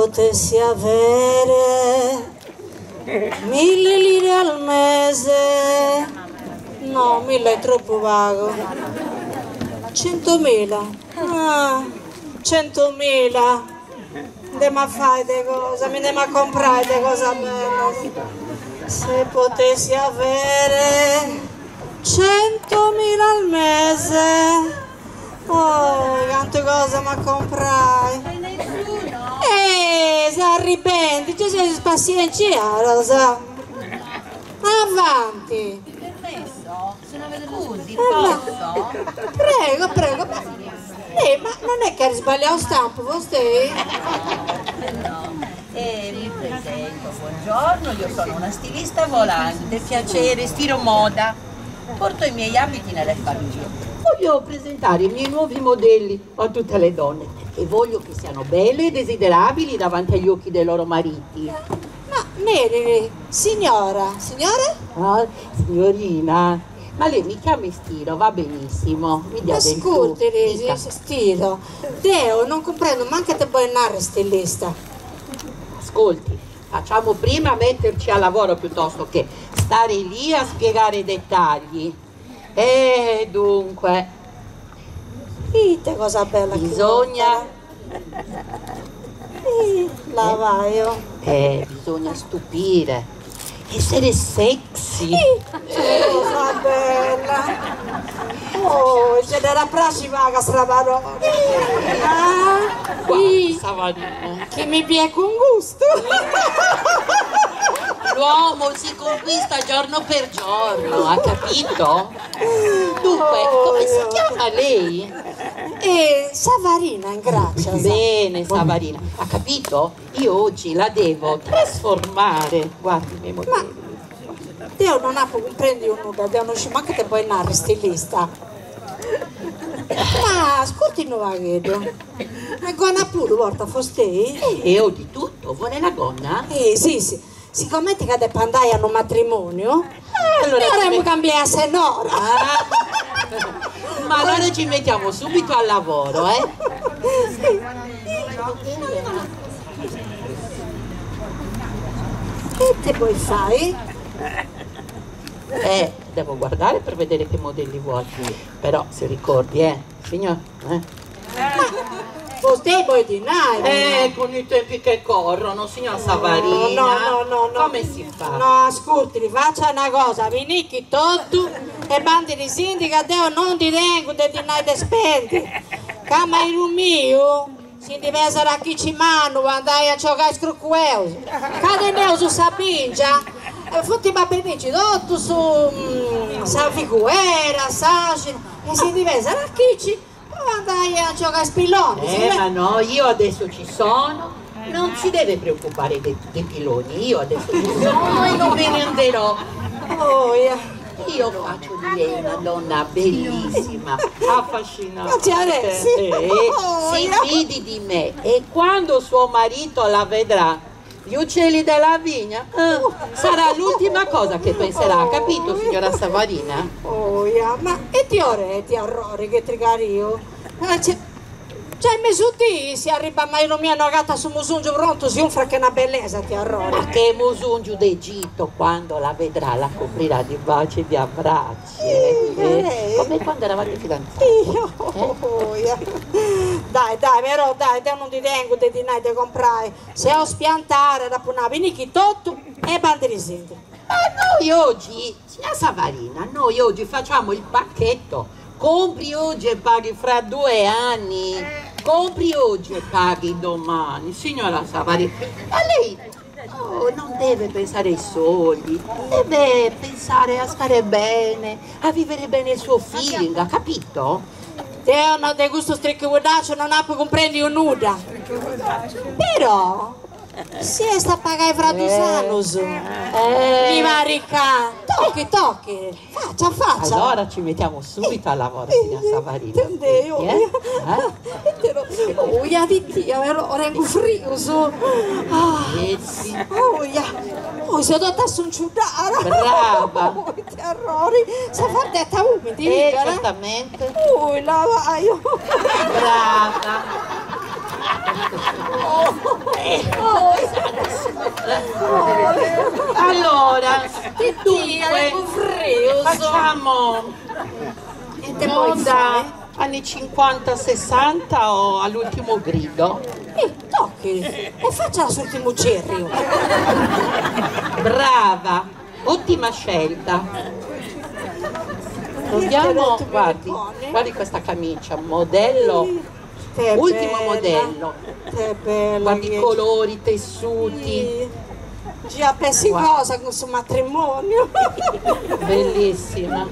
Potessi avere mille lire al mese, no, mille è troppo vago. Centomila, ah, centomila. Andiamo a fare le cose, mi andiamo a comprare le cose belle. Se potessi avere centomila al mese, oh, quante cose mi comprai. Eh, si arribendi, ci sei spazienziato, lo so. Avanti. Permesso? Se non vedo scusi, Eh, posso? Prego, prego. Ma, eh, ma non è che hai sbagliato stampo, vostè? No. E mi presento, buongiorno, io sono una stilista volante, piacere, stiro moda. Porto i miei abiti nelle famiglie. Voglio presentare i miei nuovi modelli a tutte le donne e voglio che siano belle e desiderabili davanti agli occhi dei loro mariti. Ma, Mary, signora, signora? Ah, signorina, ma lei mi chiami Stiro, va benissimo. Mi dia. Ascolti, Dica. Risi, stilo. Deo, non comprendo, manca te puoi andare stilista. Ascolti, facciamo prima metterci a lavoro piuttosto che stare lì a spiegare i dettagli. E dunque, Dite cosa bella che bisogna, lavaio. eh, bisogna stupire, essere sexy. Cosa bella. Oh, ce n'era prossima che stravano. Ah, sì, Savarino. che mi piace con gusto. L'uomo si conquista giorno per giorno, ha capito? Dunque, come si chiama lei? E Savarina in grazia. sa. Bene, Savarina, ha capito? Io oggi la devo trasformare. Guardi i miei modelli. Deo non ha prendi un Deo non ci manca che puoi andare stilista. Ma ascolti non va vedo. Ma gonna pure, porta fostei? E ho di tutto, vuole la gonna? Eh sì, sì. Siccome ti cade pandai hanno matrimonio, Eh, allora dovremmo met- cambiare a senora. Ah, Ma allora ci mettiamo subito al lavoro, eh? Che te puoi fare? Eh, devo guardare per vedere che modelli vuoi. Però se ricordi, eh, signor? Eh? Puoi di nai. Eh, con i tempi che corrono, signor Savarina. No, no, no, no. Come si fa? No, ascolti, faccia una cosa, vinicchi tutto e bandi di sindica, Deo non ti tengo di dinai de spendi. Cama il mio, si deve sarà chi ci mano, andai a giocare a scrocqueus. Cade neo su Sabingia, e fotti ma benici, tutto su mm, San Figuera, Sagina, e si deve sarà chi ci, andai a giocare a spilloni. Eh, ma no, io adesso ci sono. Non si deve preoccupare dei, dei piloni, io adesso ci sono e non me ne anderò. Oh, yeah. Io faccio di lei una donna bellissima, affascinante. Arresti? Eh, Oh, si fidi di me e quando suo marito la vedrà, gli uccelli della vigna, eh, sarà l'ultima cosa che penserà, capito signora Savarina? Oh, yeah. ma e ti ore, ti orrori che trigario? Eh, c'è, c'è messo di, si arriva mai non mi hanno gatta su musungio pronto, si un che è una bellezza, ti orrori. Ma che musungiu d'Egitto quando la vedrà la coprirà di baci e di abbracci. eh, eh. eh, come quando eravate fidanzati. Io, oh, yeah. Dai, dai, però dai, te non ti tengo di dinai di comprare. Se ho spiantare da punare, vieni tutto e bandi di senti. Ma noi oggi, signora Savarina, noi oggi facciamo il pacchetto. Compri oggi e paghi fra due anni. Compri oggi e paghi domani, signora Savarina. Ma lei oh, non deve pensare ai soldi, deve pensare a stare bene, a vivere bene il suo feeling, capito? Te non di gusto stricco guardaccio, non ha più comprendi un nuda. Però, se sta a pagare fra due anni, Eh, mi va ricca. Tocchi, tocchi. Faccia, faccia. allora ci mettiamo subito al lavoro, signora Savarina. Entendeu? Eh? Eh? Oh, ja, di Dio, ora è un frio su. Ah, Eh sì. oh. Oh, se ho dato un ciudara. Brava. Oh, errori. Se fa detta umidi, Eh, eh? certamente. Oh, lavaio. Brava. Allora, Dunque, facciamo moda anni 50-60 o all'ultimo grido? E tocchi, e faccia l'ultimo cerrio. Brava, ottima scelta. Proviamo, guardi, guardi questa camicia, modello, Che ultimo bella, modello. Che bella. Guardi i colori, i tessuti, Sì. Già pensi Guarda. cosa con suo matrimonio? bellissima.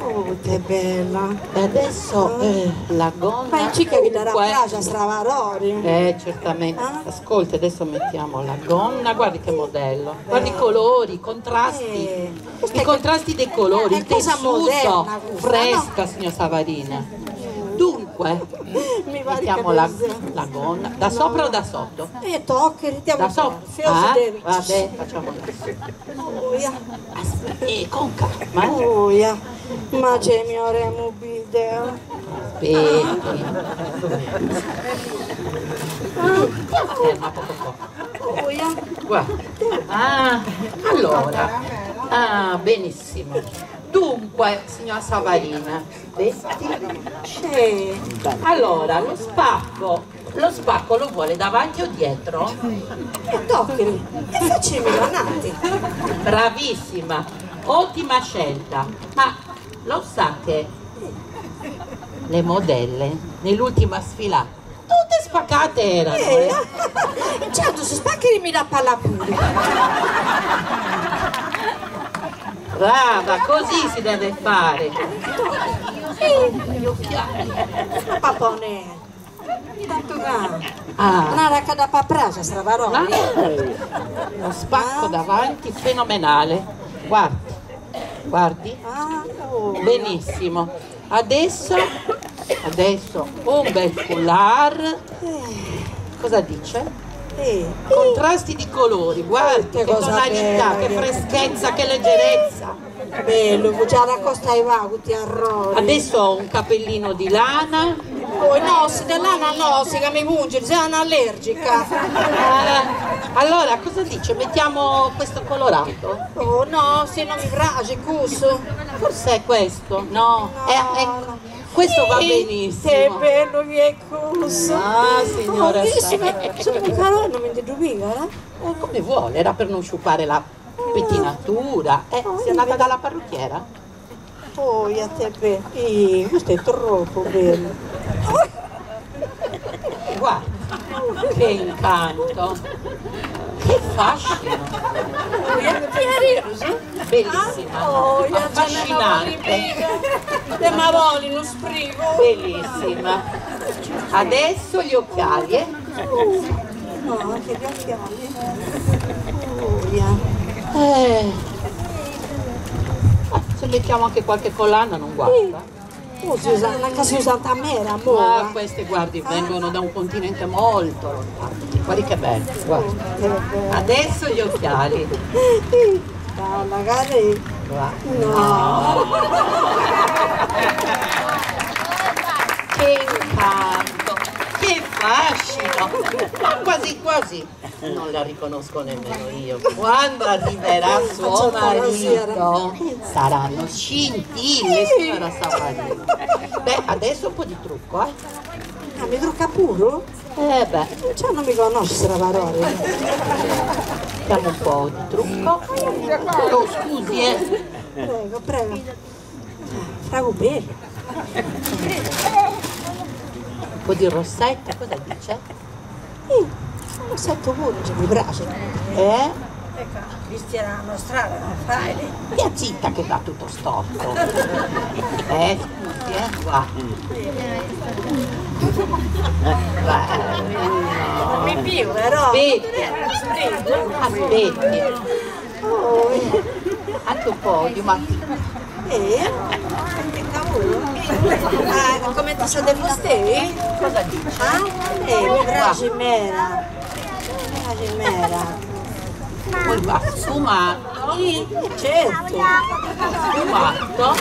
Oh, che bella. E adesso eh, la gonna. Ma in cica che darà dunque- piace a Stravarori. Eh, certamente. Ah? Ascolti, adesso mettiamo la gonna, guardi che modello. Guardi i colori, i contrasti. Eh, I contrasti dei colori, il tessuto. moderna Fresca, signor Savarina. Dunque, Mi va di mettiamo la, la gonna. Da sopra o da sotto? E tocchi, ritiamo Da sopra. Ah, vabbè, facciamo così. Aspetta, eh, con calma. eh. oia. Ma c'è mio remo video. Aspetti. Ferma poco poco. Oia. Guarda. Ah, allora. Ah, benissimo. Dunque, signora Savarina? C'è. Allora, lo spacco, lo spacco lo vuole davanti o dietro? E tocchi. E facciamo i avanti. Bravissima, ottima scelta. Ma lo sa che le modelle nell'ultima sfilata tutte spaccate erano. Eh, eh. certo, se spacchi mi la palla pure. Brava, così si deve fare. Gli occhiali. Papone. Tanto grande. Ah, Una racca da paprasa, Stravaroli. lo spacco davanti fenomenale. Guardi, guardi. Ah, oh. Benissimo. Adesso, adesso un bel foulard. Cosa dice? Eh, Contrasti di colori, guardi Che che tonalità, bella. che freschezza, che leggerezza. bello, già la costa ai vaguti arrori. Adesso ho un capellino di lana. Oh, no, se dell'ana no, si che mi punge, sei un'allergica. Eh, allora, cosa dice? Mettiamo questo colorato? Oh no, se non mi piace, cusso. Forse è questo, no? Eh, ecco, questo va Che benissimo. bello che è cusso. Ah, signora Oh, sono mi caro, non mi dedubiga, eh? Eh, come vuole, era per non sciupare la pettinatura. Eh, sei andata dalla parrucchiera? Oh, a te bello. Eh, questo è troppo bello. Guarda, che incanto, che fascino, bellissima, Oh, affascinante, Le mavoli, non sprigo. bellissima. Adesso gli occhiali, eh? No, anche gli occhiali. Eh. Ah, Se mettiamo anche qualche collana non guarda. Oh, si usa, anche si usa a mera, Ma queste, guardi, vengono da un continente molto lontano. Guardi che bello, guarda. Adesso gli occhiali. No, magari Guarda. no. Che incanto, che fascino, ma quasi quasi non la riconosco nemmeno io. Quando arriverà suo marito saranno scintille, signora Savarino. Beh, adesso un po' di trucco, eh? Ah, mi trucca pure? Eh beh, Cioè non mi conosci Stravaroli. mettiamo un po' di trucco. Oh, scusi, eh. Prego, prego. Frago bene. Un po' di rossetto, cosa dice? Eh, lo sento pure, se mi piace. Eh? Visteranno strada, fai. Stia zitta che dà tutto storto. Eh, scusi, eh, qua. Non mi più, però. Aspetti, aspetti, Oh, anche un po' di mattina. eh? Che cavolo? Ah, come ti del vostè? Cosa dice? Ah? Eh, mi piace mera. Mi piace mera. Poi va sfumato, Sì, certo. sfumato.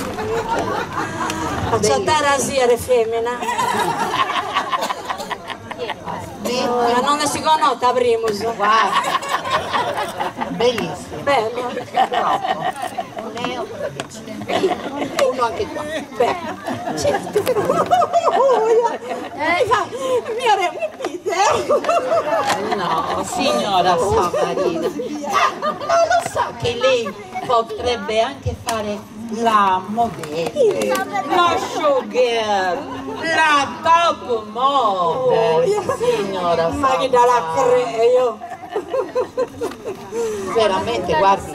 Faccio andare a siere femmina. Eh, non ne si conosce Primus. Guarda, bellissimo. Bello. Troppo. Leo? Uno anche qua. Beh, certo. Mi fa, mi. No, signora Savarina, non lo sa che lei potrebbe anche fare la modella, la showgirl, la top model, signora Ma chi da la Savarina. creio. Veramente, guardi,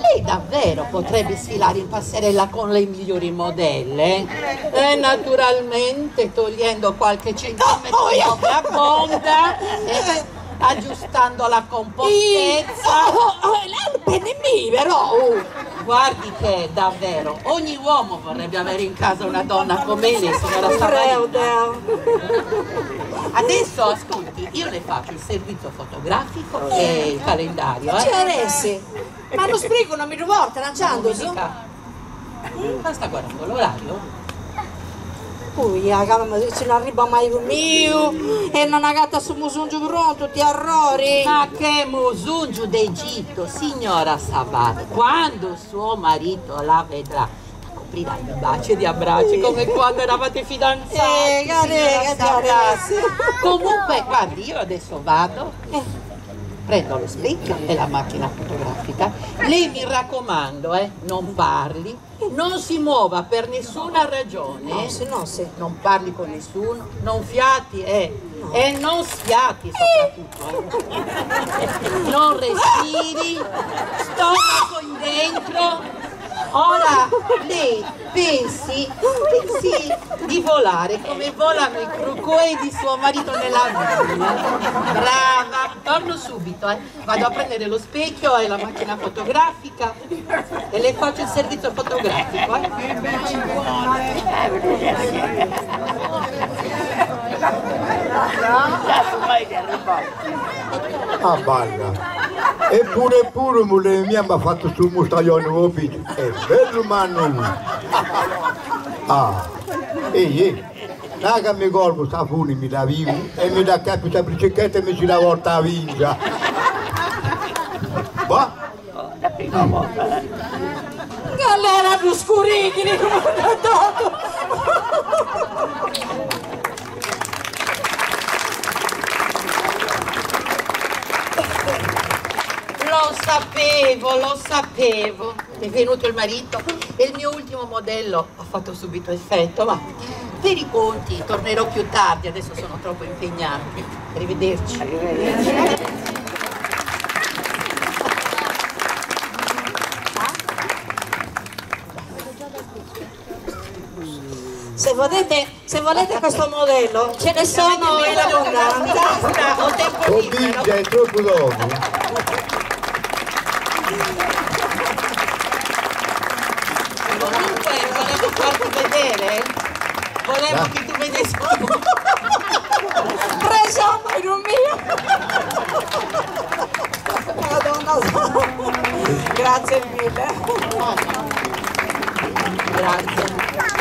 lei davvero potrebbe sfilare in passerella con le migliori modelle e naturalmente togliendo qualche centimetro Oh, io- a bomba e aggiustando la compostezza. Oh, oh, un pennemì, però. oh. Guardi che davvero ogni uomo vorrebbe avere in casa una donna come lei, signora Savarina. Adesso ascolti, io le faccio il servizio fotografico e il calendario. Ci Eh? adesso. Ma lo spreco non mi rivolta, lanciandosi. Musica. Ma sta guardando l'orario? Poi, a calma, se non arriva mai il mio e non ha gatta su musungio pronto, ti arrori. Ma che musungiu d'Egitto, signora Sabat, quando suo marito la vedrà, la coprirà di baci e di abbracci come quando eravate fidanzati. Eh, sì. Comunque, guardi, io adesso vado, eh, prendo lo specchio e la macchina fotografica. Lei mi raccomando, eh, non parli, non si muova per nessuna ragione. No, se no, se. Non parli con nessuno, non fiati eh, e non sfiati soprattutto. eh. Non respiri, stomaco in dentro. Ora lei pensi, pensi di volare come volano i crucoi di suo marito nella vigna. Brava, torno subito, eh. vado a prendere lo specchio e la macchina fotografica e le faccio il servizio fotografico. Eh. Ah, balla. Eppure pure mule mia mi ha fatto sul mustaglione nuovo figlio. È bello ma non. Ah. Ehi, ehi. Raga mi colpo sta funi mi da vivo e mi da capo sta bicicletta e mi ci la volta a vinca. Va? Galera più scurigini come ho dato. Lo sapevo, lo sapevo. È venuto il marito e il mio ultimo modello ha fatto subito effetto, ma per i conti tornerò più tardi, adesso sono troppo impegnati. Arrivederci. Se volete, se volete questo modello, ce ne sono in abbondanza. Ho tempo libero. vinto, è troppo dopo. Comunque volevo farti vedere. Volevo che tu vedessi. Preso il mio. Madonna. Grazie mille. Grazie.